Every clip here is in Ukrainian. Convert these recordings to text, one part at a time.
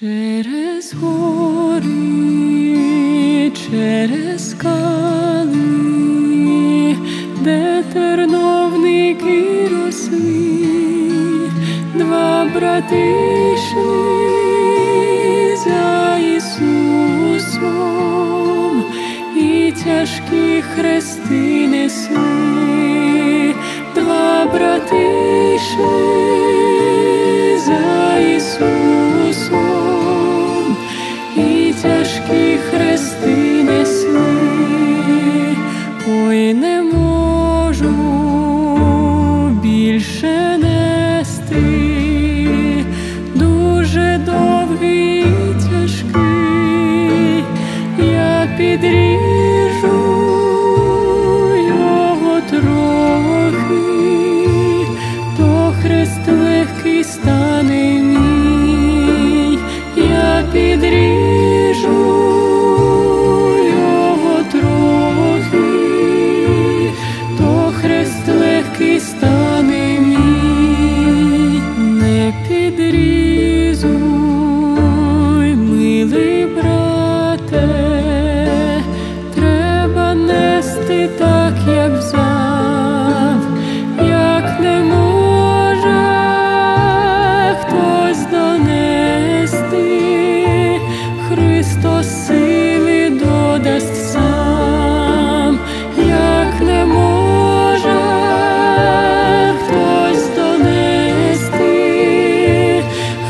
Через гори, через скали, де терновники росли, два брати йшли за Ісусом і тяжкі хрести несли, два брати йшли. місто сили додасть сам, як не може хтось донести,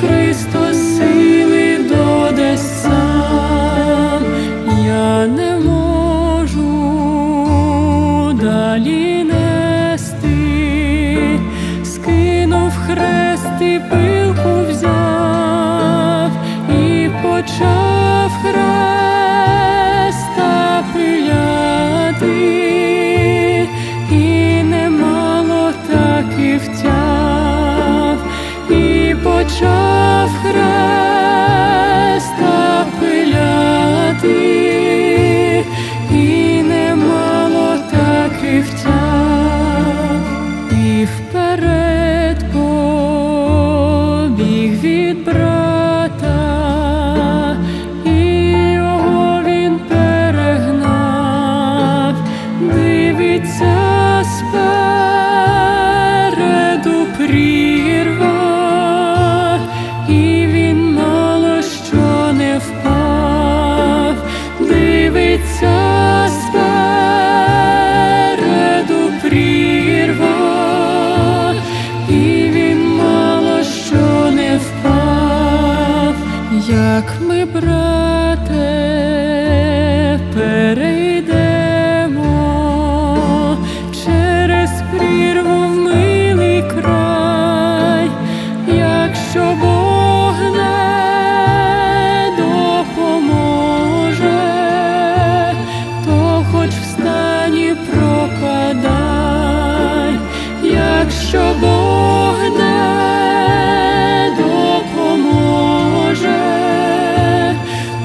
Христос сили додасть сам, я не можу далі нести, скинув хрест і пилку взяв. і Почав Christ. що Бог не допоможе,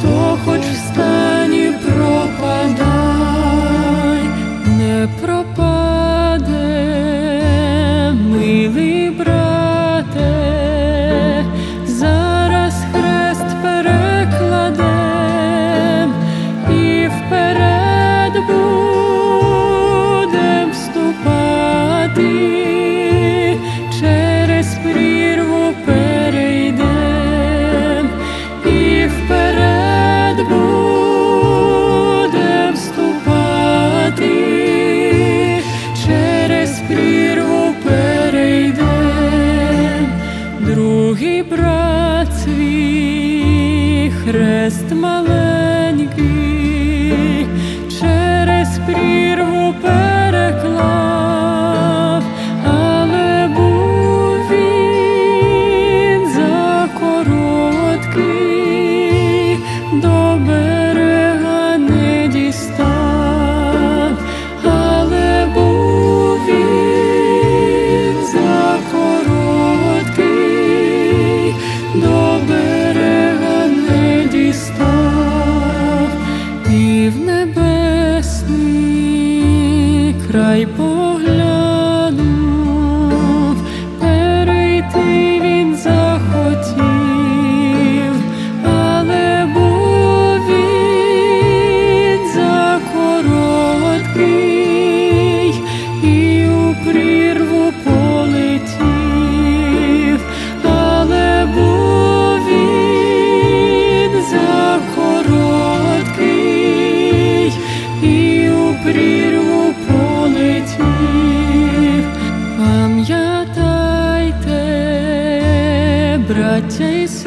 то хоч в стані пропадай, не пропадай. другий брат свій хрест малий. taste